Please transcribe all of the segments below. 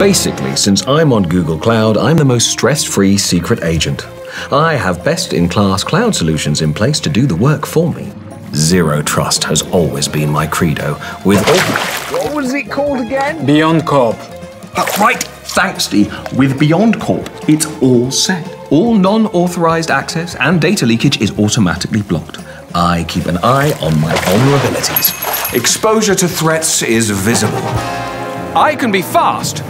Basically, since I'm on Google Cloud, I'm the most stress-free secret agent. I have best-in-class cloud solutions in place to do the work for me. Zero trust has always been my credo, with all... What was it called again? BeyondCorp. Uh, right, thanks, Dee. With BeyondCorp, it's all set. All non-authorized access and data leakage is automatically blocked. I keep an eye on my vulnerabilities. Exposure to threats is visible. I can be fast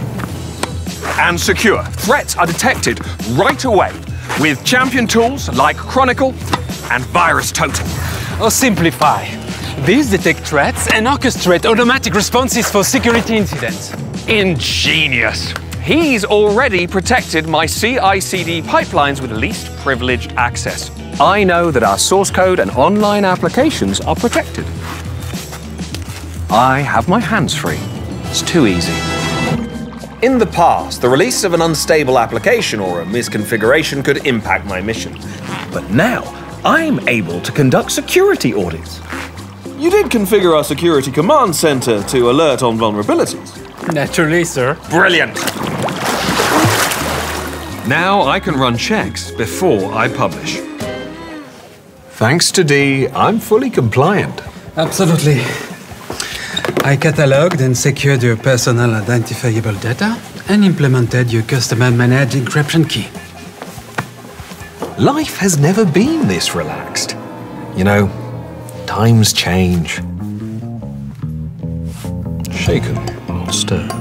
and secure. Threats are detected right away with champion tools like Chronicle and VirusTotal. Or oh, Siemplify. These detect threats and orchestrate automatic responses for security incidents. Ingenious. He's already protected my CI/CD pipelines with least privileged access. I know that our source code and online applications are protected. I have my hands free. It's too easy. In the past, the release of an unstable application or a misconfiguration could impact my mission. But now, I'm able to conduct security audits. You did configure our security command center to alert on vulnerabilities. Naturally, sir. Brilliant! Now I can run checks before I publish. Thanks to Dee, I'm fully compliant. Absolutely. I cataloged and secured your personal identifiable data and implemented your customer managed encryption key. Life has never been this relaxed. You know, times change. Shaken, not stirred.